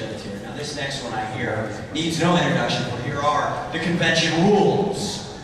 here. Now, this next one I hear needs no introduction, but here are the convention rules.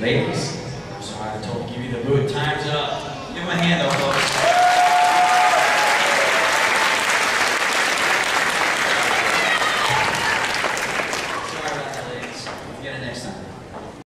Ladies, I'm sorry I told to give you the boot. Time's up. Give him a hand though, folks.